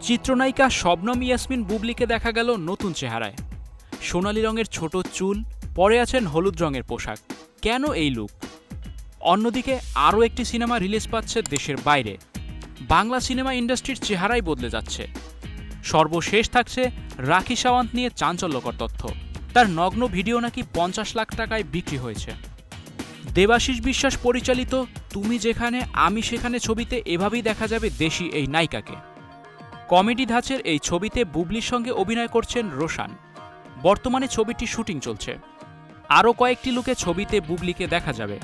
চিত্রনায়িকা শবনম ইয়াসমিন বুবলিকে দেখা গেল নতুন চেহারায়। সোনালি রঙের ছোট চুল, পরে আছেন হলুদ রঙের পোশাক। কেন এই লুক অন্যদিকে আরও একটি সিনেমা রিলিজ পাচ্ছে দেশের বাইরে। বাংলা সিনেমা ইন্ডাস্ট্রির চেহারাই বদলে যাচ্ছে। সর্বশেষ থাকছে রাখি সাওয়ান্ত নিয়ে চাঞ্চল্যকর তথ্য। তার নগ্ন ভিডিও নাকি পঞ্চাশ লাখ টাকায় বিক্রি হয়েছে। দেবাশিস বিশ্বাস পরিচালিত তুমি যেখানে, আমি সেখানে ছবিতে এভাবেই দেখা যাবে দেশি এই নায়িকাকে। কমেডি ধাঁচের এই ছবিতে বুবলির সঙ্গে অভিনয় করছেন রোশান। বর্তমানে ছবিটি শুটিং চলছে। আরও কয়েকটি লুকে ছবিতে বুবলিকে দেখা যাবে।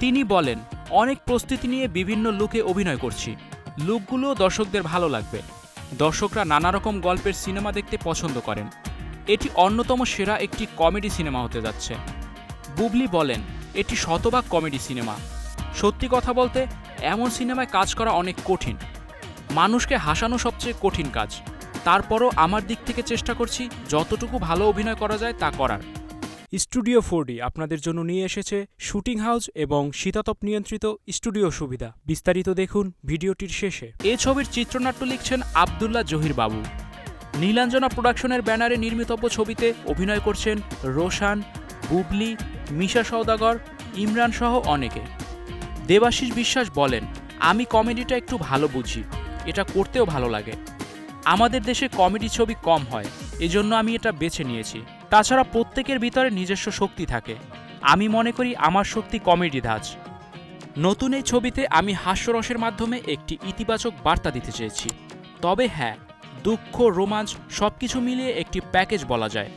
তিনি বলেন, অনেক প্রস্তুতি নিয়ে বিভিন্ন লুকে অভিনয় করছি। লুকগুলো দর্শকদের ভালো লাগবে। দর্শকরা নানা রকম গল্পের সিনেমা দেখতে পছন্দ করেন। এটি অন্যতম সেরা একটি কমেডি সিনেমা হতে যাচ্ছে। বুবলি বলেন, এটি শতভাগ কমেডি সিনেমা। সত্যি কথা বলতে, এমন সিনেমায় কাজ করা অনেক কঠিন। মানুষকে হাসানো সবচেয়ে কঠিন কাজ। তারপরও আমার দিক থেকে চেষ্টা করছি যতটুকু ভালো অভিনয় করা যায় তা করার। স্টুডিও ফোরডি আপনাদের জন্য নিয়ে এসেছে শুটিং হাউস এবং শীতাতপ নিয়ন্ত্রিত স্টুডিও সুবিধা। বিস্তারিত দেখুন ভিডিওটির শেষে। এ ছবির চিত্রনাট্য লিখছেন আবদুল্লাহ জহির বাবু। নীলাঞ্জনা প্রোডাকশনের ব্যানারে নির্মিতব্য ছবিতে অভিনয় করছেন রোশান, বুবলি, মিশা সওদাগর, ইমরান সহ অনেকে। দেবাশিস বিশ্বাস বলেন, আমি কমেডিটা একটু ভালো বুঝি। এটা করতেও ভালো লাগে। আমাদের দেশে কমেডি ছবি কম হয়, এজন্য আমি এটা বেছে নিয়েছি। তাছাড়া প্রত্যেকের ভিতরে নিজস্ব শক্তি থাকে। আমি মনে করি আমার শক্তি কমেডি ধাঁচ। নতুন এই ছবিতে আমি হাস্যরসের মাধ্যমে একটি ইতিবাচক বার্তা দিতে চেয়েছি। তবে হ্যাঁ দুঃখ, রোমাঞ্চ সবকিছু মিলিয়ে একটি প্যাকেজ বলা যায়।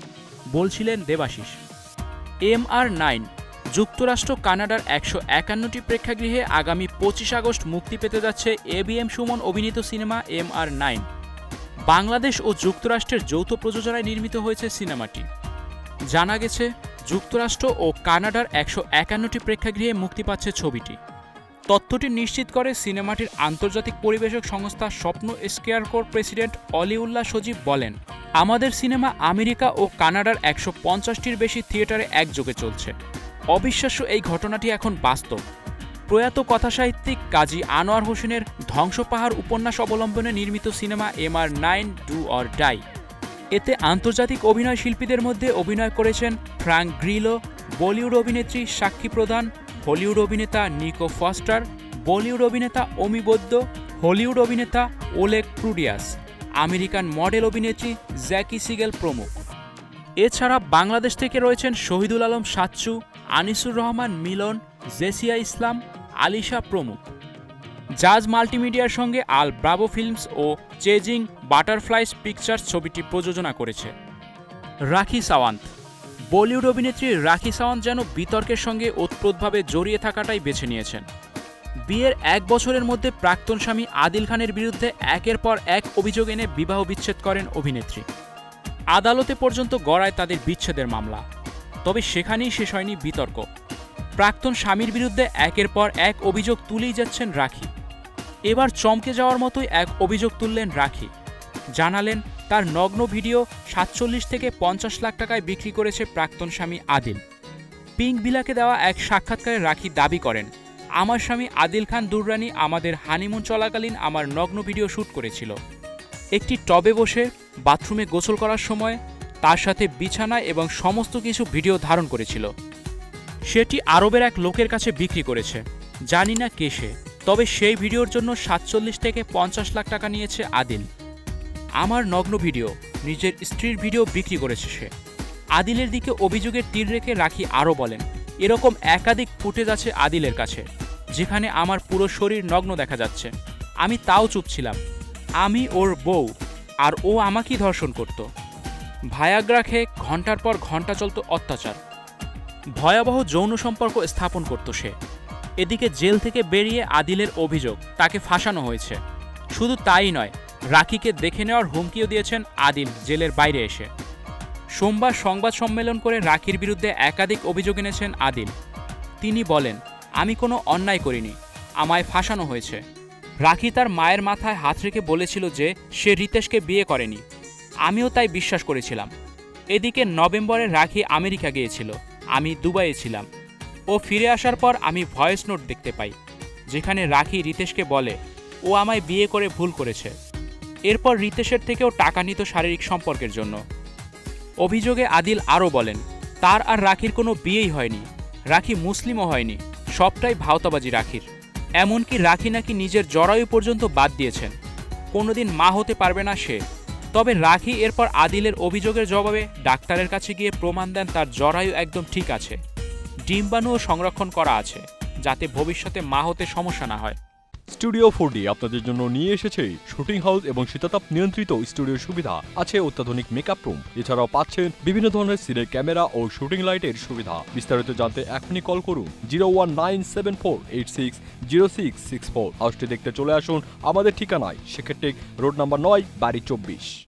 বলছিলেন দেবাশিস। এম আর নাইন যুক্তরাষ্ট্র, কানাডার একশো একান্নটি প্রেক্ষাগৃহে আগামী পঁচিশ আগস্ট মুক্তি পেতে যাচ্ছে এ বি এম সুমন অভিনীত cinema M R nine. Bangladesh ও যুক্তরাষ্ট্রের যৌথ প্রযোজনায় নির্মিত হয়েছে সিনেমাটি। জানা গেছে, যুক্তরাষ্ট্র ও কানাডার একশো একান্নটি প্রেক্ষাগৃহে মুক্তি পাচ্ছে ছবিটি। তথ্যটি নিশ্চিত করে সিনেমাটির আন্তর্জাতিক পরিবেশক সংস্থা স্বপ্ন স্কেয়ারকোর প্রেসিডেন্ট অলিউল্লাহ সজীব বলেন, আমাদের সিনেমা আমেরিকা ও কানাডার একশো পঞ্চাশটির বেশি থিয়েটারে একযোগে চলছে। অবিশ্বাস্য এই ঘটনাটি এখন বাস্তব। প্রয়াত কথাসাহিত্যিক কাজী আনোয়ার হোসেনের ধ্বংস পাহাড় উপন্যাস অবলম্বনে নির্মিত cinema M R nine, do or die. এতে আন্তর্জাতিক অভিনয় শিল্পীদের মধ্যে অভিনয় করেছেন ফ্রাঙ্ক গ্রিলো, বলিউড অভিনেত্রী সাক্ষী প্রধান, হলিউড অভিনেতা নিকো ফস্টার, বলিউড অভিনেতা অমি বৈদ্য, হলিউড অভিনেতা ওলেক প্রুডিয়াস, আমেরিকান মডেল অভিনেত্রী জ্যাকি সিগেল প্রমুখ। এছাড়া বাংলাদেশ থেকে রয়েছেন শহীদুল আলম সাচ্চু আনিসুর রহমান মিলন, জেসিয়া ইসলাম, আলিশা প্রমুখ। জাজ মাল্টিমিডিয়ার সঙ্গে আল ব্রাভো ফিল্মস ও চেজিং বাটারফ্লাইস পিকচার্স ছবিটি প্রযোজনা করেছে। রাখি সাওয়ান্ত। বলিউড অভিনেত্রী রাখি সাওয়ান্ত যেন বিতর্কের সঙ্গে ওতপ্রোতভাবে জড়িয়ে থাকাটাই বেছে নিয়েছেন। বিয়ের এক বছরের মধ্যে প্রাক্তন স্বামী আদিল খানের বিরুদ্ধে একের পর এক অভিযোগ এনে বিবাহ বিচ্ছেদ করেন অভিনেত্রী। আদালতে পর্যন্ত গড়ায় তাদের বিচ্ছেদের মামলা। তবে সেখানেই শেষ হয়নি বিতর্ক। প্রাক্তন স্বামীর বিরুদ্ধে একের পর এক অভিযোগ তুলেই যাচ্ছেন রাখি। এবার চমকে যাওয়ার মতোই এক অভিযোগ তুললেন রাখি। জানালেন, তার নগ্ন ভিডিও সাতচল্লিশ থেকে পঞ্চাশ লাখ টাকায় বিক্রি করেছে প্রাক্তন স্বামী আদিল। পিঙ্ক বিলাকে দেওয়া এক সাক্ষাৎকারে রাখি দাবি করেন, আমার স্বামী আদিল খান দুররানি আমাদের হানিমুন চলাকালীন আমার নগ্ন ভিডিও শ্যুট করেছিল। একটি টবে বসে বাথরুমে গোসল করার সময় তার সাথে বিছানা এবং সমস্ত কিছু ভিডিও ধারণ করেছিল। সেটি আরবের এক লোকের কাছে বিক্রি করেছে। জানি না কে সে, তবে সেই ভিডিওর জন্য সাতচল্লিশ থেকে পঞ্চাশ লাখ টাকা নিয়েছে আদিল। আমার নগ্ন ভিডিও, নিজের স্ত্রীর ভিডিও বিক্রি করেছে সে। আদিলের দিকে অভিযোগের তীর রেখে রাখি আরও বলেন, এরকম একাধিক ফুটেজ আছে আদিলের কাছে, যেখানে আমার পুরো শরীর নগ্ন দেখা যাচ্ছে। আমি তাও চুপ ছিলাম আমি ওর বউ, আর ও আমাকেই ধর্ষণ করত। ভায়াগ্রা খেয়ে ঘণ্টার পর ঘণ্টা চলত অত্যাচার। ভয়াবহ যৌন সম্পর্ক স্থাপন করত সে। এদিকে জেল থেকে বেরিয়ে আদিলের অভিযোগ, তাকে ফাঁসানো হয়েছে। শুধু তাই নয়, রাখিকে দেখে নেওয়ার হুমকিও দিয়েছেন আদিল জেলের বাইরে এসে। সোমবার সংবাদ সম্মেলন করে রাখির বিরুদ্ধে একাধিক অভিযোগ এনেছেন আদিল। তিনি বলেন, আমি কোনো অন্যায় করিনি, আমায় ফাঁসানো হয়েছে। রাখি তার মায়ের মাথায় হাত রেখে বলেছিল যে সে রিতেশকে বিয়ে করেনি। আমিও তাই বিশ্বাস করেছিলাম। এদিকে নভেম্বরে রাখি আমেরিকা গিয়েছিল। আমি দুবাইয়ে ছিলাম। ও ফিরে আসার পর আমি ভয়েস নোট দেখতে পাই, যেখানে রাখি রিতেশকে বলে, ও আমায় বিয়ে করে ভুল করেছে। এরপর রিতেশের থেকেও টাকা নিত শারীরিক সম্পর্কের জন্য। অভিযোগে আদিল আরও বলেন, তার আর রাখির কোনো বিয়েই হয়নি। রাখি মুসলিমও হয়নি। সবটাই ভাওতাবাজি রাখির। এমনকি রাখি নাকি নিজের জরায়ু পর্যন্ত বাদ দিয়েছেন। কোনোদিন মা হতে পারবে না সে। তবে রাখি এরপর আদিলের অভিযোগের জবাবে ডাক্তারের কাছে গিয়ে প্রমাণ দেন তার জরায়ু একদম ঠিক আছে। ডিম্বাণুও সংরক্ষণ করা আছে, যাতে ভবিষ্যতে মা হতে সমস্যা না হয়। স্টুডিও ফোর আপনাদের জন্য নিয়ে এসেছে শুটিং হাউস এবং শীতাতাপ নিয়ন্ত্রিত স্টুডিও সুবিধা, আছে অত্যাধুনিক মেকআপ রুম, এছাড়াও পাচ্ছেন বিভিন্ন ধরনের সিনের ক্যামেরা ও শুটিং লাইটের সুবিধা। বিস্তারিত জানতে এখনই কল করুন zero one nine seven four eight six zero six six four. হাউসটি দেখতে চলে আসুন আমাদের ঠিকানায়, সেক্ষেত্রে রোড নাম্বার নয়, বাড়ি চব্বিশ।